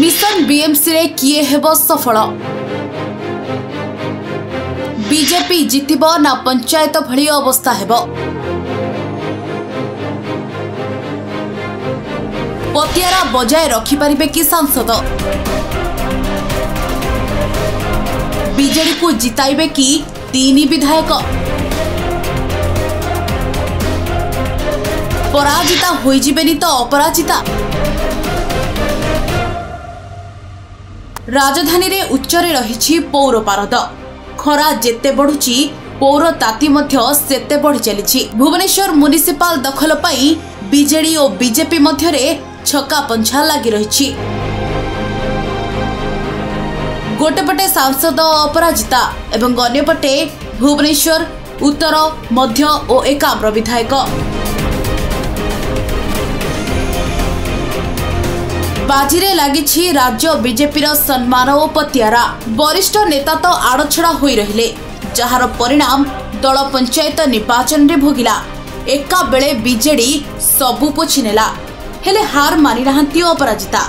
Mission ବିଏମ୍ସିରେ କିଏ ହେବ ସଫଳ ବିଜେପି ଜିତିବ ନା ପଞ୍ଚାୟତ ଭଳି ଅବସ୍ଥା ହେବ ପତିଆରା ବଜାୟ ରଖିପାରିବେ କି ସାଂସଦ ବିଜେଡିକୁ ଜିତାଇବେ କି ତିନି ବିଧାୟକ ପରାଜିତା ହୋଇଯିବେନି ତ ଅପରାଜିତା ରାଜଧାନୀରେ ଉଚ୍ଚରେ ରହିଛି ପୌର ପାରଦ। ଖରା ଯେତେ ବଢୁଛି ପୌର ତାତି ମଧ୍ୟ ସେତେ ବଢି ଚାଲିଛି। ଭୁବନେଶ୍ୱର ମ୍ୟୁନିସିପାଲ ଦଖଲ ପାଇଁ ବିଜେଡି ଓ ବିଜେପି ମଧ୍ୟରେ ଛକା ପଞ୍ଝା ଲାଗି ରହିଛି। ଗୋଟେପଟେ ସାଂସଦ ଅପରାଜିତା ଏବଂ ଅନ୍ୟପଟେ ଭୁବନେଶ୍ୱର ଉତ୍ତର ମଧ୍ୟ ଓ ଏକାମ୍ର ବିଧାୟକ। ବାଜିରେ ଲାଗିଛି ରାଜ୍ୟ ବିଜେପିର ସମ୍ମାନ ଓ ପତିଆରା। ବରିଷ୍ଠ ନେତା ତ ଆଡ଼ଛଡ଼ା ହୋଇ ରହିଲେ। ଯାହାର ପରିଣାମ ଦଳ ପଞ୍ଚାୟତ ନିର୍ବାଚନରେ ଭୋଗିଲା। ଏକା ବେଳେ ବିଜେଡି ସବୁ ପୋଛି ନେଲା। ହେଲେ ହାର ମାନିନାହାନ୍ତି ଅପରାଜିତା।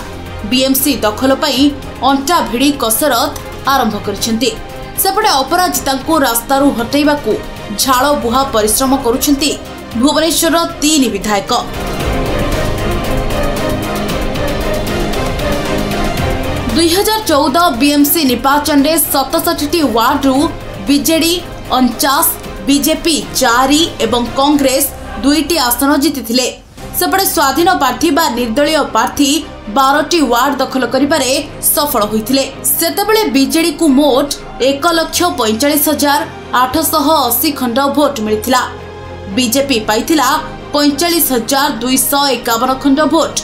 ବିଏମ୍ସି ଦଖଲ ପାଇଁ ଅଣ୍ଟା ଭିଡ଼ି କସରତ ଆରମ୍ଭ କରିଛନ୍ତି। ସେପଟେ ଅପରାଜିତାଙ୍କୁ ରାସ୍ତାରୁ ହଟାଇବାକୁ ଝାଳ ବୁହା ପରିଶ୍ରମ କରୁଛନ୍ତି ଭୁବନେଶ୍ୱରର ତିନି ବିଧାୟକ। ଦୁଇହଜାର ଚଉଦ ବିଏମ୍ସି ନିର୍ବାଚନରେ ସତଷଠିଟି ୱାର୍ଡରୁ ବିଜେଡି ଅଣଚାଶ ବିଜେପି ଚାରି ଏବଂ କଂଗ୍ରେସ ଦୁଇଟି ଆସନ ଜିତିଥିଲେ ସେପଟେ ସ୍ୱାଧୀନ ପ୍ରାର୍ଥୀ ବା ନିର୍ଦ୍ଦଳୀୟ ପ୍ରାର୍ଥୀ ବାରଟି ୱାର୍ଡ ଦଖଲ କରିବାରେ ସଫଳ ହୋଇଥିଲେ। ସେତେବେଳେ ବିଜେଡିକୁ ମୋଟ ଏକ ଲକ୍ଷ ପଇଁଚାଳିଶ ହଜାର ଆଠଶହ ଅଶୀ ଖଣ୍ଡ ଭୋଟ ମିଳିଥିଲା। ବିଜେପି ପାଇଥିଲା ପଇଁଚାଳିଶ ହଜାର ଦୁଇଶହ ଏକାବନ ଖଣ୍ଡ ଭୋଟ।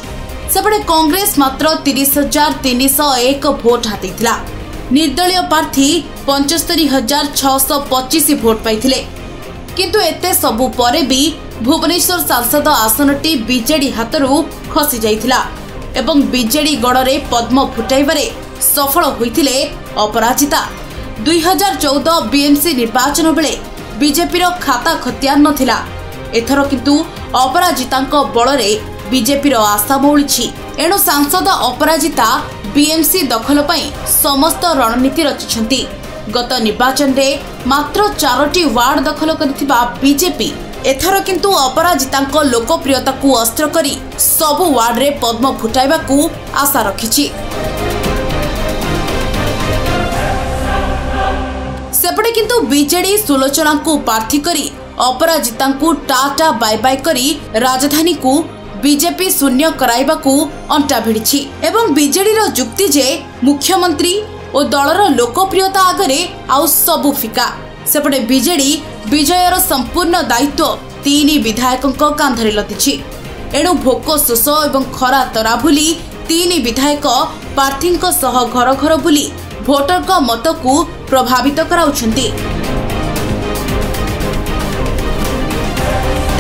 ସେପଟେ କଂଗ୍ରେସ ମାତ୍ର ତିରିଶ ହଜାର ତିନିଶହ ଏକ ଭୋଟ ହାତେଇଥିଲା। ନିର୍ଦ୍ଦଳୀୟ ପ୍ରାର୍ଥୀ ପଞ୍ଚସ୍ତରୀ ହଜାର ଛଅଶହ ପଚିଶ ଭୋଟ ପାଇଥିଲେ। କିନ୍ତୁ ଏତେ ସବୁ ପରେ ବି ଭୁବନେଶ୍ୱର ସାଂସଦ ଆସନଟି ବିଜେଡି ହାତରୁ ଖସି ଯାଇଥିଲା ଏବଂ ବିଜେଡି ଗଡ଼ରେ ପଦ୍ମ ଫୁଟାଇବାରେ ସଫଳ ହୋଇଥିଲେ ଅପରାଜିତା। ଦୁଇ ହଜାର ଚଉଦ ବିଏମ୍ସି ନିର୍ବାଚନ ବେଳେ ବିଜେପିର ଖାତା ଖତିଆର ନଥିଲା। ଏଥର କିନ୍ତୁ ଅପରାଜିତାଙ୍କ ବଳରେ ବିଜେପିର ଆଶା ମଉଳିଛି ଏଣୁ ସାଂସଦ ଅପରାଜିତା ବିଏମ୍ସି ଦଖଲ ପାଇଁ ସମସ୍ତ ରଣନୀତି ରଚିଛନ୍ତି। ଗତ ନିର୍ବାଚନରେ ମାତ୍ର ଚାରୋଟି ୱାର୍ଡ ଦଖଲ କରିଥିବା ବିଜେପି ଏଥର କିନ୍ତୁ ଅପରାଜିତାଙ୍କ ଲୋକପ୍ରିୟତାକୁ ଅସ୍ତ୍ର କରି ସବୁ ୱାର୍ଡରେ ପଦ୍ମ ଫୁଟାଇବାକୁ ଆଶା ରଖିଛି। ସେପଟେ କିନ୍ତୁ ବିଜେଡି ସୁଲୋଚନାଙ୍କୁ ପ୍ରାର୍ଥୀ କରି ଅପରାଜିତାଙ୍କୁ ଟାଟା ବାଇ ବାଇ କରି ରାଜଧାନୀକୁ ବିଜେପି ଶୂନ୍ୟ କରାଇବାକୁ ଅଣ୍ଟା ଭିଡ଼ିଛି ଏବଂ ବିଜେଡିର ଯୁକ୍ତି ଯେ ମୁଖ୍ୟମନ୍ତ୍ରୀ ଓ ଦଳର ଲୋକପ୍ରିୟତା ଆଗରେ ଆଉ ସବୁ ଫିକା। ସେପଟେ ବିଜେଡି ବିଜୟର ସମ୍ପୂର୍ଣ୍ଣ ଦାୟିତ୍ୱ ତିନି ବିଧାୟକଙ୍କ କାନ୍ଧରେ ଲଦିଛି। ଏଣୁ ଭୋକ ଶୋଷ ଏବଂ ଖରା ତରା ଭୁଲି ତିନି ବିଧାୟକ ପ୍ରାର୍ଥୀଙ୍କ ସହ ଘର ଘର ବୁଲି ଭୋଟରଙ୍କ ମତକୁ ପ୍ରଭାବିତ କରାଉଛନ୍ତି।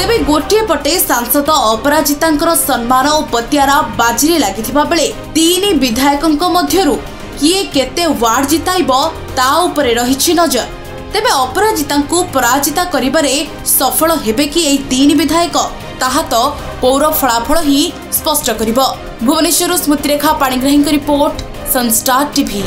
ତେବେ ଗୋଟିଏ ପଟେ ସାଂସଦ ଅପରାଜିତାଙ୍କର ସମ୍ମାନ ଓ ପତିଆରା ବାଜିରେ ଲାଗିଥିବା ବେଳେ ତିନି ବିଧାୟକଙ୍କ ମଧ୍ୟରୁ କିଏ କେତେ ୱାର୍ଡ ଜିତାଇବ ତା ଉପରେ ରହିଛି ନଜର। ତେବେ ଅପରାଜିତାଙ୍କୁ ପରାଜିତା କରିବାରେ ସଫଳ ହେବେ କି ଏହି ତିନି ବିଧାୟକ ତାହା ତ ପୌର ଫଳାଫଳ ହିଁ ସ୍ପଷ୍ଟ କରିବ। ଭୁବନେଶ୍ୱରରୁ ସ୍ମୃତିରେଖା ପାଣିଗ୍ରାହୀଙ୍କ ରିପୋର୍ଟ ସନଷ୍ଟାର ଟିଭି।